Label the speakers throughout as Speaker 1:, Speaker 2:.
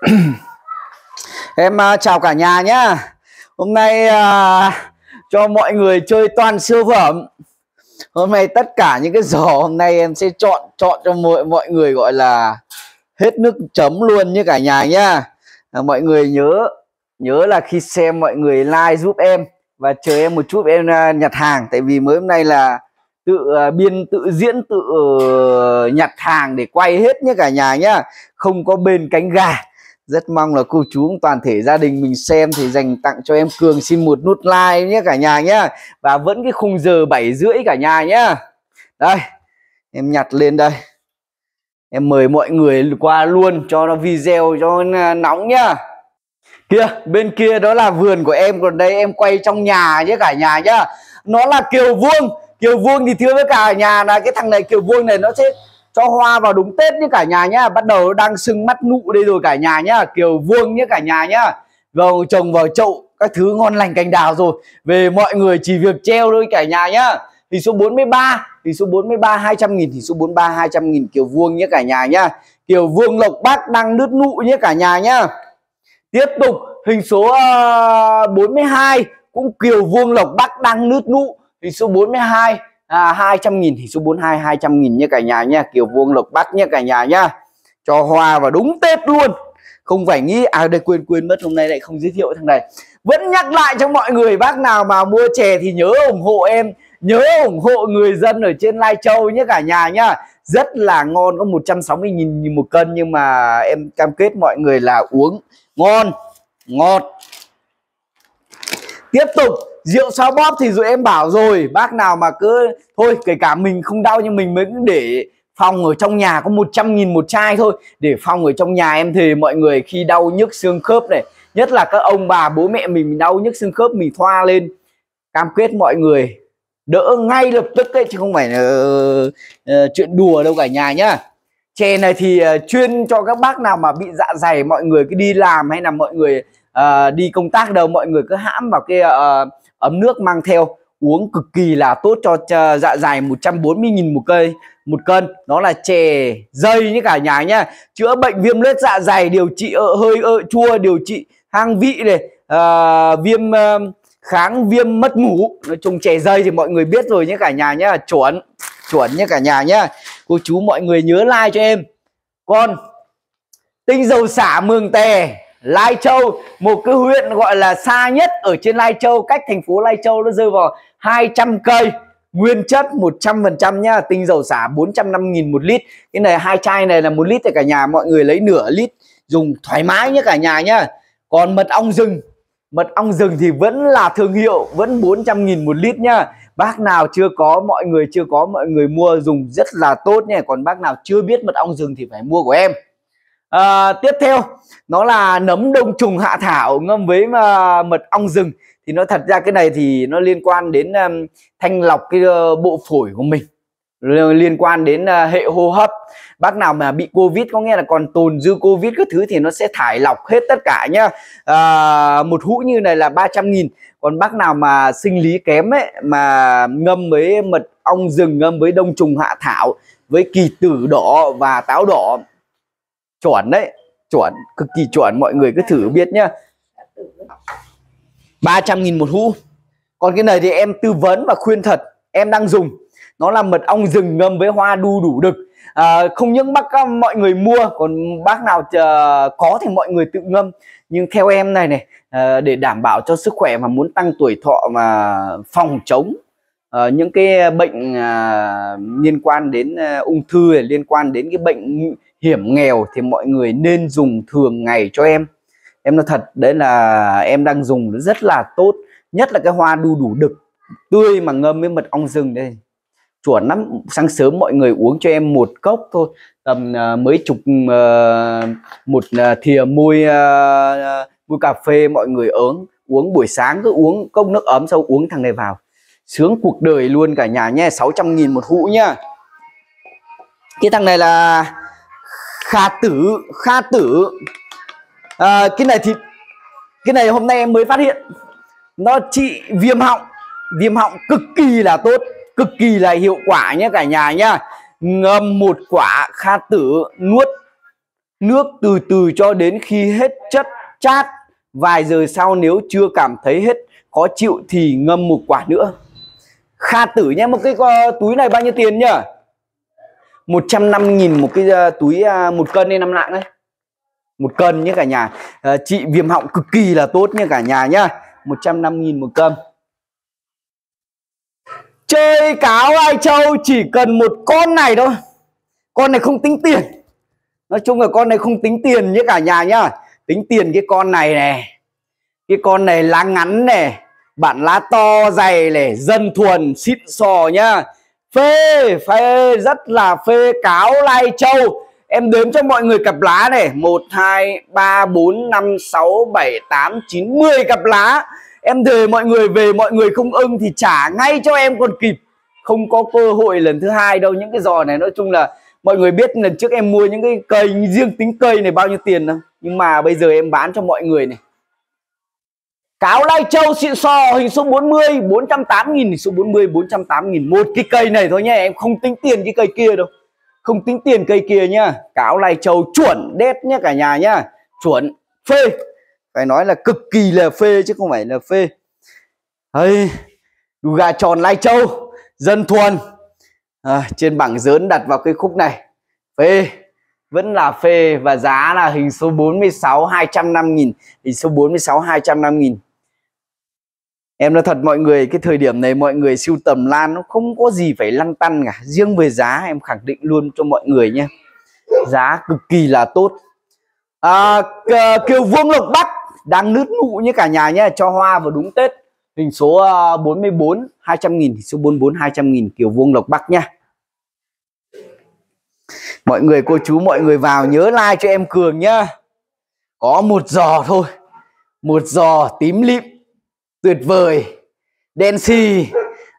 Speaker 1: em uh, chào cả nhà nhá. Hôm nay uh, cho mọi người chơi toàn siêu phẩm. Hôm nay tất cả những cái giò hôm nay em sẽ chọn chọn cho mọi mọi người gọi là hết nước chấm luôn như cả nhà nhá. À, mọi người nhớ nhớ là khi xem mọi người like giúp em và chờ em một chút em uh, nhặt hàng. Tại vì mới hôm nay là tự uh, biên tự diễn tự uh, nhặt hàng để quay hết nhé cả nhà nhá. Không có bên cánh gà rất mong là cô chú toàn thể gia đình mình xem thì dành tặng cho em cường xin một nút like nhé cả nhà nhé. Và vẫn cái khung giờ bảy rưỡi cả nhà nhé. Đây, em nhặt lên đây. Em mời mọi người qua luôn cho nó video, cho nó nóng nhá. Kia bên kia đó là vườn của em, còn đây em quay trong nhà nhé cả nhà nhá. Nó là kiều vuông. Kiều vuông thì thưa với cả nhà là cái thằng này, kiều vuông này nó sẽ cho hoa vào đúng tết như cả nhà nhá bắt đầu đang sưng mắt nụ đây rồi cả nhà nhá kiều vuông nhé cả nhà nhá vào vâng, trồng vào chậu các thứ ngon lành cành đào rồi. Về mọi người chỉ việc treo thôi cả nhà nhá thì số 43 thì số 43 200 nghìn thì số 43 200 nghìn kiều vuông nhé cả nhà nhá kiều vuông lộc bác đang nứt nụ nhé cả nhà nhá tiếp tục hình số ờ, uh, 42 cũng kiều vuông lộc bắc đang nứt nụ. Thì số 42 à, 200 nghìn thì số 42 200 nghìn nha cả nhà nha Kiều Vuông Lộc Bắc nha cả nhà nha cho hoa và đúng Tết luôn. Không phải nghĩ à đây quên quên mất hôm nay lại không giới thiệu thằng này. Vẫn nhắc lại cho mọi người bác nào mà mua chè thì nhớ ủng hộ em nhớ ủng hộ người dân ở trên Lai Châu nhé cả nhà nhá. Rất là ngon có 160 nghìn một cân nhưng mà em cam kết mọi người là uống ngon ngọt tiếp tục rượu sao bóp thì rồi em bảo rồi bác nào mà cứ thôi kể cả mình không đau nhưng mình mới để phòng ở trong nhà có 100 nghìn một chai thôi. Để phòng ở trong nhà em thì mọi người khi đau nhức xương khớp này nhất là các ông bà bố mẹ mình đau nhức xương khớp mình thoa lên. Cam kết mọi người đỡ ngay lập tức ấy chứ không phải là uh, uh, chuyện đùa đâu cả nhà nhá. Chè này thì uh, chuyên cho các bác nào mà bị dạ dày mọi người cứ đi làm hay là mọi người uh, đi công tác đâu mọi người cứ hãm vào cái uh, ấm nước mang theo uống cực kỳ là tốt cho dạ dày 140.000 một cây một cân. Đó là chè dây như cả nhà nhá chữa bệnh viêm lết dạ dày điều trị ợ hơi ợ chua điều trị hang vị này uh, viêm uh, kháng viêm mất ngủ. Nói chung chè dây thì mọi người biết rồi nhé cả nhà nhá chuẩn chuẩn nhé cả nhà nhá cô chú mọi người nhớ like cho em. Con tinh dầu xả mường tè. Lai Châu, một cái huyện gọi là xa nhất ở trên Lai Châu, cách thành phố Lai Châu nó rơi vào 200 cây, nguyên chất 100% nhá, tinh dầu xả 450 nghìn một lít. Cái này, hai chai này là một lít thì cả nhà mọi người lấy nửa lít dùng thoải mái nhé cả nhà nhá. Còn mật ong rừng, mật ong rừng thì vẫn là thương hiệu, vẫn 400 nghìn một lít nhá. Bác nào chưa có, mọi người chưa có, mọi người mua dùng rất là tốt nhé. còn bác nào chưa biết mật ong rừng thì phải mua của em à, tiếp theo nó là nấm đông trùng hạ thảo ngâm với uh, mật ong rừng. Thì nó thật ra cái này thì nó liên quan đến um, thanh lọc cái uh, bộ phổi của mình. Liên quan đến uh, hệ hô hấp. Bác nào mà bị covid có nghĩa là còn tồn dư covid các thứ thì nó sẽ thải lọc hết tất cả nhá. À, một hũ như này là 300 nghìn. Còn bác nào mà sinh lý kém ấy mà ngâm với mật ong rừng ngâm với đông trùng hạ thảo với kỳ tử đỏ và táo đỏ chuẩn đấy. Chuẩn cực kỳ chuẩn. Mọi người cứ thử biết nhá. 300 nghìn một hũ. Còn cái này thì em tư vấn và khuyên thật. Em đang dùng. Nó là mật ong rừng ngâm với hoa đu đủ đực. À, không những bác mọi người mua còn bác nào uh, có thì mọi người tự ngâm. Nhưng theo em này này uh, để đảm bảo cho sức khỏe mà muốn tăng tuổi thọ mà phòng chống uh, những cái bệnh uh, liên quan đến uh, ung thư liên quan đến cái bệnh hiểm nghèo thì mọi người nên dùng thường ngày cho em. Em nói thật đấy là em đang dùng rất là tốt nhất là cái hoa đu đủ đực tươi mà ngâm với mật ong rừng đây. Chuẩn lắm sáng sớm mọi người uống cho em một cốc thôi tầm uh, mấy chục uh, một uh, thìa môi uh, môi cà phê mọi người uống uống buổi sáng cứ uống cốc nước ấm sau uống thằng này vào. Sướng cuộc đời luôn cả nhà nhé 600 nghìn một hũ nhá. Cái thằng này là kha tử kha tử. À, cái này thì cái này hôm nay em mới phát hiện. Nó trị viêm họng. Viêm họng cực kỳ là tốt cực kỳ là hiệu quả nhé cả nhà nhá. Ngâm một quả kha tử nuốt nước từ từ cho đến khi hết chất chát. Vài giờ sau nếu chưa cảm thấy hết khó chịu thì ngâm một quả nữa. Kha tử nhé một cái ờ, túi này bao nhiêu tiền nhỉ? 150 nghìn một cái uh, túi uh, một cân nên năm nặng đấy một cân nhé cả nhà. À, chị viêm họng cực kỳ là tốt nhé cả nhà nhá. 150 nghìn một cân. Chơi cáo ai châu chỉ cần một con này thôi. Con này không tính tiền. Nói chung là con này không tính tiền nhé cả nhà nhá. Tính tiền cái con này này cái con này lá ngắn này bản lá to dày này dân thuần xịn sò nhá phê phê, rất là phê cáo lai châu. Em đếm cho mọi người cặp lá này. Một, hai, ba, bốn, năm, sáu, bảy, tám, chín, mười cặp lá. Em thề mọi người, về mọi người không ưng thì trả ngay cho em còn kịp. Không có cơ hội lần thứ hai đâu. Những cái giò này, nói chung là mọi người biết lần trước em mua những cái cây, riêng tính cây này bao nhiêu tiền đâu. Nhưng mà bây giờ em bán cho mọi người này. Cáo Lai Châu xịn sò hình số 40 408 nghìn hình số 40 408 nghìn. Một cái cây này thôi nha em không tính tiền cái cây kia đâu. Không tính tiền cây kia nhá. Cáo Lai Châu chuẩn đét nhá cả nhà nhá. Chuẩn phê. Phải nói là cực kỳ là phê chứ không phải là phê. Hey, đùi gà tròn Lai Châu dân thuần. À, trên bảng dớn đặt vào cái khúc này. Phê vẫn là phê và giá là hình số 46 205 nghìn. Hình số 46 205 nghìn. Em nói thật mọi người cái thời điểm này mọi người siêu tầm lan nó không có gì phải lăn tăn cả. Riêng về giá em khẳng định luôn cho mọi người nhé. Giá cực kỳ là tốt. À, Kiều Vương Lộc Bắc đang nứt nụ như cả nhà nhé Cho hoa vào đúng Tết. Hình số à, 44 200 nghìn Số 44 200 nghìn Kiều Vương Lộc Bắc nhé. Mọi người cô chú mọi người vào nhớ like cho em Cường nhá Có một giò thôi. Một giò tím lịm tuyệt vời. Đen xì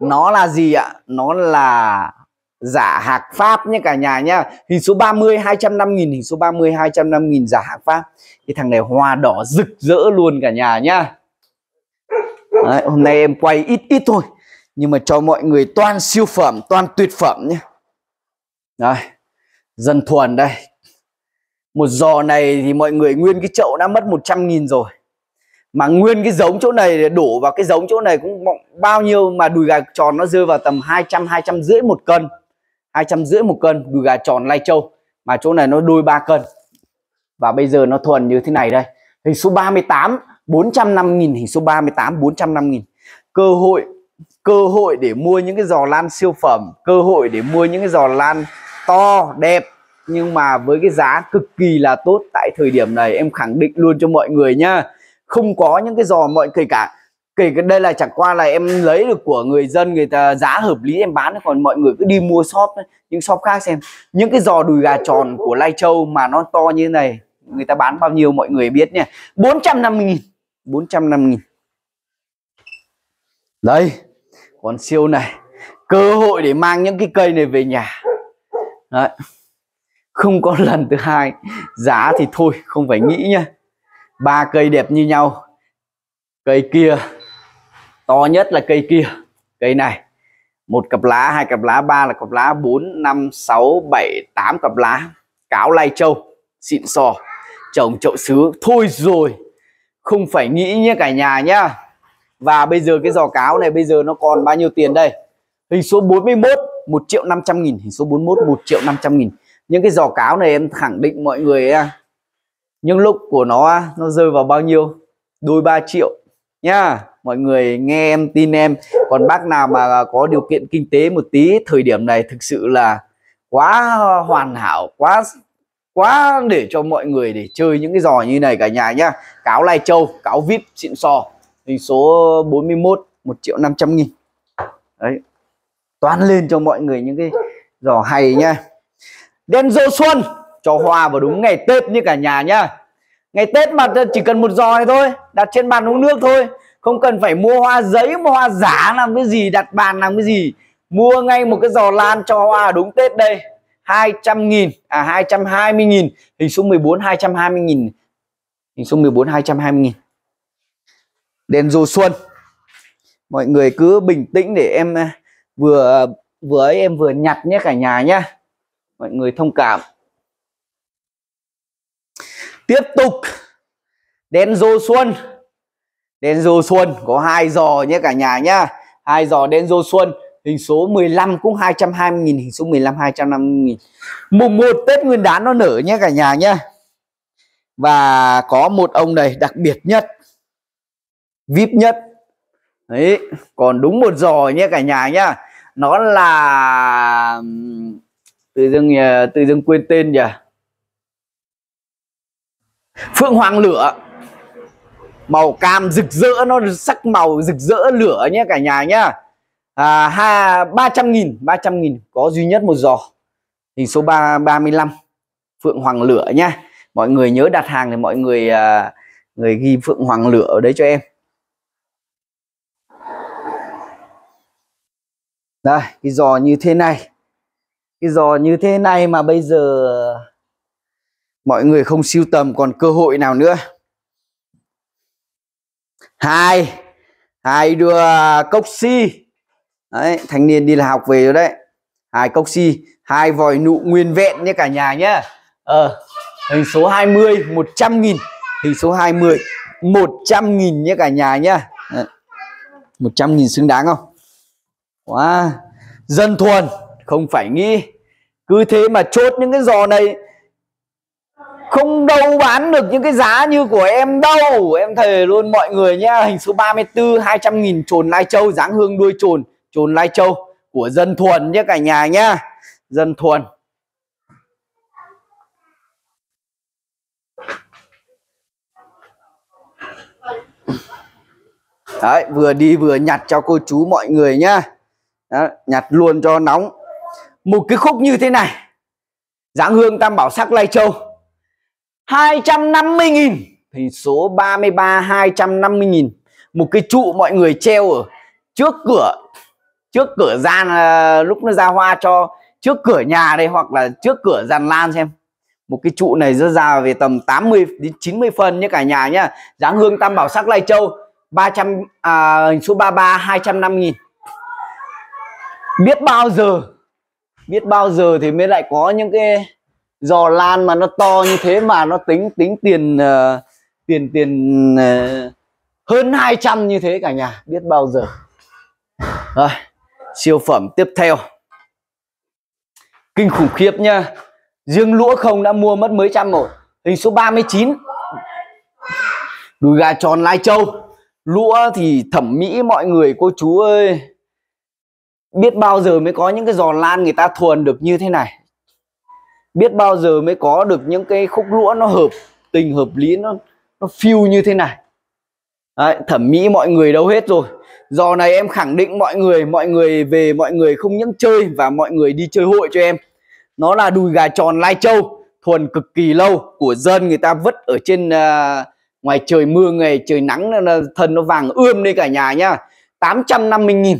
Speaker 1: nó là gì ạ? Nó là giả hạc pháp nhé cả nhà nhá hình số 30 205 nghìn hình số 30 205 nghìn giả hạc pháp. Cái thằng này hoa đỏ rực rỡ luôn cả nhà nhá Đấy, hôm nay em quay ít ít thôi nhưng mà cho mọi người toàn siêu phẩm toàn tuyệt phẩm nhé. Đây dân thuần đây. Một giò này thì mọi người nguyên cái chậu đã mất 100 nghìn rồi mà nguyên cái giống chỗ này đổ vào cái giống chỗ này cũng bao nhiêu mà đùi gà tròn nó rơi vào tầm 200 200 rưỡi một cân. 200 rưỡi một cân, đùi gà tròn lai châu. Mà chỗ này nó đôi ba cân. Và bây giờ nó thuần như thế này đây. Hình số 38 405 nghìn, hình số 38 405 nghìn. Cơ hội cơ hội để mua những cái giò lan siêu phẩm, cơ hội để mua những cái giò lan to, đẹp. Nhưng mà với cái giá cực kỳ là tốt tại thời điểm này, em khẳng định luôn cho mọi người nhá không có những cái giò mọi kể cả, kể đây là chẳng qua là em lấy được của người dân, người ta giá hợp lý em bán, còn mọi người cứ đi mua shop những shop khác xem. Những cái giò đùi gà tròn của Lai Châu mà nó to như thế này, người ta bán bao nhiêu mọi người biết nha. 450 nghìn 450 nghìn. Đây còn siêu này, cơ hội để mang những cái cây này về nhà. Đấy. không có lần thứ hai, giá thì thôi, không phải nghĩ nha ba cây đẹp như nhau. Cây kia, to nhất là cây kia. Cây này, một cặp lá, hai cặp lá, ba là cặp lá, bốn, năm, sáu, bảy, tám cặp lá. Cáo lai châu, xịn sò. Trồng chậu sứ thôi rồi. Không phải nghĩ nhé cả nhà nhá. Và bây giờ cái giò cáo này, bây giờ nó còn bao nhiêu tiền đây? Hình số 41 1 triệu 500 nghìn. Hình số 41 1 triệu 500 nghìn. Những cái giò cáo này em khẳng định mọi người nhưng lúc của nó à, nó rơi vào bao nhiêu? Đôi ba triệu. Nhá mọi người nghe em tin em. Còn bác nào mà có điều kiện kinh tế một tí, thời điểm này thực sự là quá hoàn hảo, quá quá để cho mọi người để chơi những cái giò như này cả nhà nhá. Cáo lai châu, cáo vip xịn sò. Hình số 41 1 triệu 500 nghìn. Đấy. Toán lên cho mọi người những cái giò hay nhá. Đen dô xuân cho hoa vào đúng ngày Tết như cả nhà nhá. Ngày Tết mà chỉ cần một giò này thôi, đặt trên bàn uống nước thôi. Không cần phải mua hoa giấy, mua hoa giả, làm cái gì, đặt bàn, làm cái gì. Mua ngay một cái giò lan cho hoa đúng Tết đây. 200 nghìn à 220 nghìn, hình số 14 220 nghìn. Hình số 14 220 nghìn. Đèn dù xuân. Mọi người cứ bình tĩnh để em à, vừa à, vừa ấy em vừa nhặt nhé cả nhà nhá. Mọi người thông cảm tiếp tục. Đến dô xuân. Đến dô xuân, có hai giò nhé cả nhà nhá. Hai giò đến dô xuân, hình số 15 cũng 220 nghìn, hình số 15 250 nghìn. Mùng 1 Tết Nguyên đán nó nở nhé cả nhà nhá. Và có một ông này đặc biệt nhất, vip nhất. Đấy, còn đúng một giò nhé cả nhà nhá. Nó là tự dưng ờ, tự dưng quên tên nhỉ? Phượng hoàng lửa. Màu cam rực rỡ nó sắc màu rực rỡ lửa nhé cả nhà nhá. À, ha, 300 nghìn 300 nghìn có duy nhất một giò. Hình số 3, 35 Phượng Hoàng Lửa nhá. Mọi người nhớ đặt hàng thì mọi người à, người ghi Phượng Hoàng Lửa ở đấy cho em. Đây cái giò như thế này. Cái giò như thế này mà bây giờ mọi người không siêu tầm còn cơ hội nào nữa hai hai đưa cốc si đấy, thanh niên đi là học về rồi đấy hai cốc si, hai vòi nụ nguyên vẹn nhé cả nhà nhé. ờ hình số 20 100 nghìn hình số 20 100 nghìn nhé cả nhà nhé. 100 nghìn xứng đáng không quá wow. dân thuần, không phải nghĩ cứ thế mà chốt những cái giò này không đâu bán được những cái giá như của em đâu. Em thề luôn mọi người nhá. Hình số 34 200 nghìn trồn lai châu dáng hương đuôi trồn trồn lai châu của dân thuần nhé cả nhà nhá. Dân thuần. Đấy vừa đi vừa nhặt cho cô chú mọi người nhá. Đó, nhặt luôn cho nóng. Một cái khúc như thế này. Dáng hương tam bảo sắc lai châu. 250.000 thì số 33 250.000 một cái trụ mọi người treo ở trước cửa trước cửa gian ờ, lúc nó ra hoa cho trước cửa nhà đây hoặc là trước cửa dàn lan xem. Một cái trụ này rất ra về tầm 80 đến 90 phân nhé cả nhà nhá. Dáng hương tam bảo sắc lai châu 300 à, số 33 205 nghìn. Biết bao giờ biết bao giờ thì mới lại có những cái giò lan mà nó to như thế mà nó tính tính tiền uh, tiền tiền uh, hơn 200 như thế cả nhà biết bao giờ. Rồi siêu phẩm tiếp theo. Kinh khủng khiếp nha riêng lũa không đã mua mất mấy trăm một. Hình số 39 đùi gà tròn lai châu. Lũa thì thẩm mỹ mọi người cô chú ơi. Biết bao giờ mới có những cái giò lan người ta thuần được như thế này? Biết bao giờ mới có được những cái khúc lũa nó hợp tình hợp lý nó nó phiêu như thế này? Đấy, thẩm mỹ mọi người đâu hết rồi. Giờ này em khẳng định mọi người Mọi người về mọi người không những chơi Và mọi người đi chơi hội cho em. Nó là đùi gà tròn lai châu Thuần cực kỳ lâu Của dân. Người ta vứt ở trên uh, Ngoài trời mưa ngày trời nắng Thân nó vàng ươm đây cả nhà nhá 850 nghìn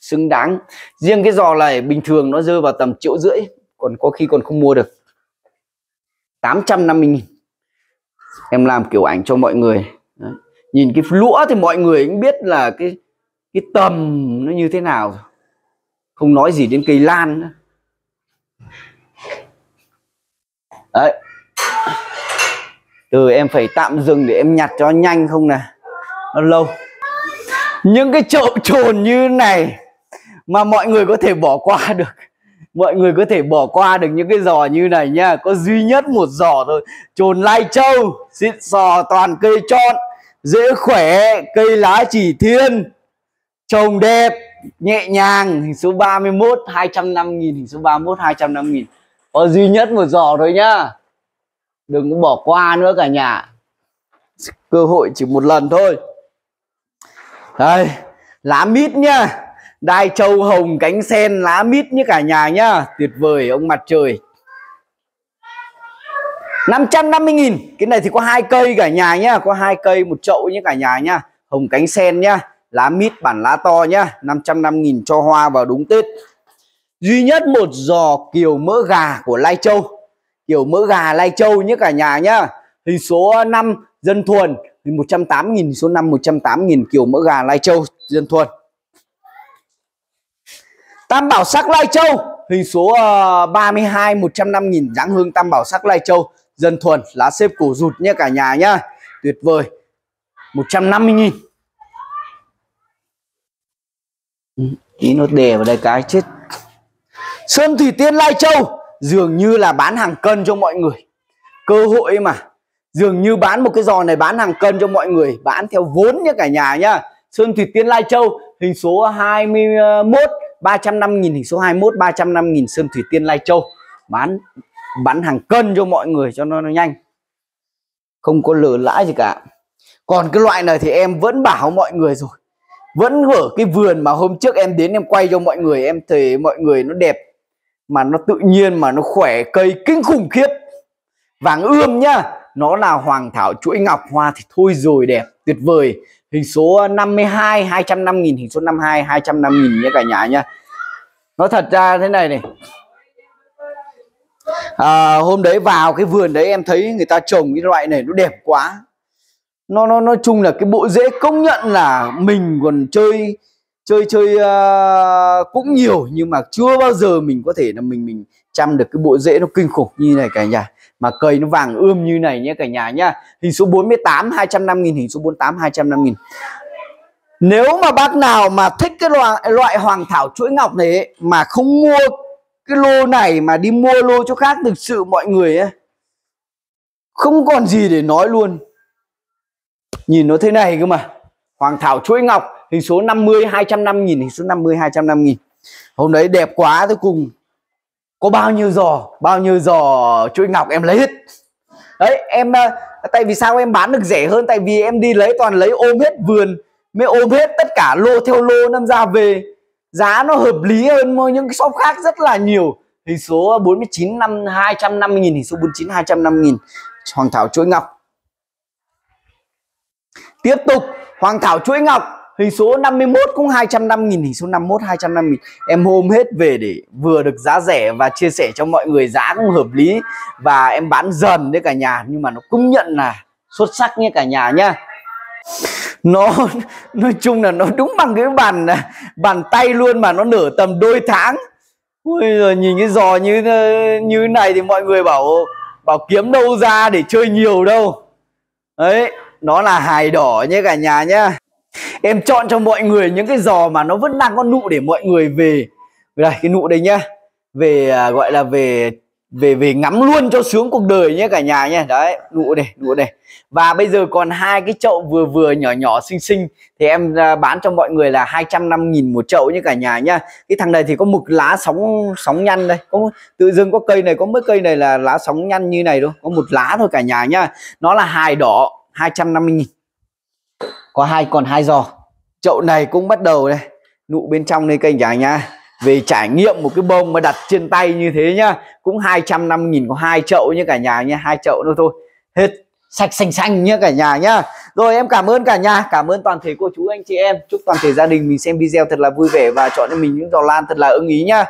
Speaker 1: Xứng đáng. Riêng cái giò này bình thường nó rơi vào tầm triệu rưỡi. Còn có khi còn không mua được. 850 nghìn. Em làm kiểu ảnh cho mọi người. Đấy. Nhìn cái lũa thì mọi người cũng biết là cái cái tầm nó như thế nào không nói gì đến cây lan nữa. Đấy. Từ em phải tạm dừng để em nhặt cho nhanh không nè. Nó lâu. Những cái trộm trồn như này mà mọi người có thể bỏ qua được mọi người có thể bỏ qua được những cái giò như này nha. Có duy nhất một giò thôi. Trồn lai châu, xịn sò toàn cây tròn dễ khỏe, cây lá chỉ thiên, trồng đẹp, nhẹ nhàng, hình số 31 205 nghìn, hình số 31 205 nghìn. Có duy nhất một giò thôi nhá. Đừng có bỏ qua nữa cả nhà. Cơ hội chỉ một lần thôi. Đây, lá mít nhá đai châu hồng cánh sen lá mít như cả nhà nhá. Tuyệt vời, ông mặt trời. 550 nghìn. Cái này thì có hai cây cả nhà nhá. Có hai cây, một chậu như cả nhà nhá. Hồng cánh sen nhá. Lá mít, bản lá to nhá. 550 nghìn cho hoa vào đúng Tết. Duy nhất một giò kiều mỡ gà của Lai Châu. Kiểu mỡ gà Lai Châu như cả nhà nhá. Hình số 5 dân thuần. Hình 180.000 số 5 180 nghìn kiểu mỡ gà Lai Châu dân thuần. Tam Bảo sắc Lai Châu. Hình số uh, 32 105 nghìn dáng hương Tam Bảo sắc Lai Châu. Dân thuần lá xếp cổ rụt nha cả nhà nhá. Tuyệt vời. 150 nghìn. Ừ, Ý nó đè vào đây cái chết. Sơn Thủy Tiên Lai Châu dường như là bán hàng cân cho mọi người. Cơ hội mà. Dường như bán một cái giò này bán hàng cân cho mọi người. Bán theo vốn nha cả nhà nhá. Sơn Thủy Tiên Lai Châu hình số 21 305 nghìn hình số 21 305 nghìn Sơn Thủy Tiên Lai Châu. Bán bán hàng cân cho mọi người cho nó, nó nhanh. Không có lừa lãi gì cả. Còn cái loại này thì em vẫn bảo mọi người rồi. Vẫn ở cái vườn mà hôm trước em đến em quay cho mọi người em thấy mọi người nó đẹp mà nó tự nhiên mà nó khỏe cây kinh khủng khiếp. Vàng ươm nhá. Nó là hoàng thảo chuỗi ngọc hoa thì thôi rồi đẹp tuyệt vời hình số ờ, 52 205 nghìn hình số 52 205 nghìn nhé cả nhà nhá nó thật ra thế này này. À, hôm đấy vào cái vườn đấy em thấy người ta trồng cái loại này nó đẹp quá. Nó nó nói chung là cái bộ rễ công nhận là mình còn chơi chơi chơi uh, cũng nhiều nhưng mà chưa bao giờ mình có thể là mình mình chăm được cái bộ rễ nó kinh khủng như này cả nhà mà cây nó vàng ươm như này nhé cả nhà nhá. Hình số 48 205 nghìn hình số 48 205 nghìn. Nếu mà bác nào mà thích cái loại, loại hoàng thảo chuỗi ngọc này ấy, mà không mua cái lô này mà đi mua lô chỗ khác thực sự mọi người ấy không còn gì để nói luôn. Nhìn nó thế này cơ mà. Hoàng thảo chuỗi ngọc hình số 50 205 nghìn hình số 50 205 nghìn. Hôm đấy đẹp quá tôi cùng có bao nhiêu giò, bao nhiêu giò chuỗi ngọc em lấy hết. Đấy, em ờ, tại vì sao em bán được rẻ hơn? Tại vì em đi lấy toàn lấy ôm hết vườn, mới ôm hết tất cả lô theo lô năm ra về. Giá nó hợp lý hơn những cái shop khác rất là nhiều. Hình số 49 năm 250 nghìn hình số 49 250 nghìn. Hoàng Thảo chuỗi ngọc. Tiếp tục, Hoàng Thảo chuỗi ngọc hình số 51 cũng 250 nghìn hình số 51 250 nghìn. Em hôm hết về để vừa được giá rẻ và chia sẻ cho mọi người, giá cũng hợp lý. Và em bán dần đấy cả nhà, nhưng mà nó cũng nhận là xuất sắc nha cả nhà nhá. Nó, nói chung là nó đúng bằng cái bàn bàn tay luôn mà nó nở tầm đôi tháng. Ôi rồi nhìn cái giò như như này thì mọi người bảo bảo kiếm đâu ra để chơi nhiều đâu. Đấy, nó là hài đỏ nhé cả nhà nhá em chọn cho mọi người những cái giò mà nó vẫn đang có nụ để mọi người về. Đây cái nụ đây nhá. Về à, gọi là về về về ngắm luôn cho sướng cuộc đời nhé cả nhà nhé đấy nụ đây nụ đây. Và bây giờ còn hai cái chậu vừa vừa nhỏ nhỏ xinh xinh. Thì em à, bán cho mọi người là 250 nghìn một chậu như cả nhà nhá. Cái thằng này thì có mực lá sóng sóng nhăn đây. Có tự dưng có cây này có mấy cây này là lá sóng nhăn như này đâu có một lá thôi cả nhà nhá. Nó là hài đỏ 250 nghìn có hai còn hai giò. Chậu này cũng bắt đầu đây. Nụ bên trong đây kênh cả nhà về trải nghiệm một cái bông mà đặt trên tay như thế nhá. Cũng 200 năm nghìn, có hai chậu như cả nhà nha hai chậu nữa thôi. Hết. Sạch xanh xanh nhá, cả nhà nhá. Rồi, em cảm ơn cả nhà. Cảm ơn toàn thể cô chú, anh chị em. Chúc toàn thể gia đình mình xem video thật là vui vẻ và chọn cho mình những giò lan thật là ưng ý nhá.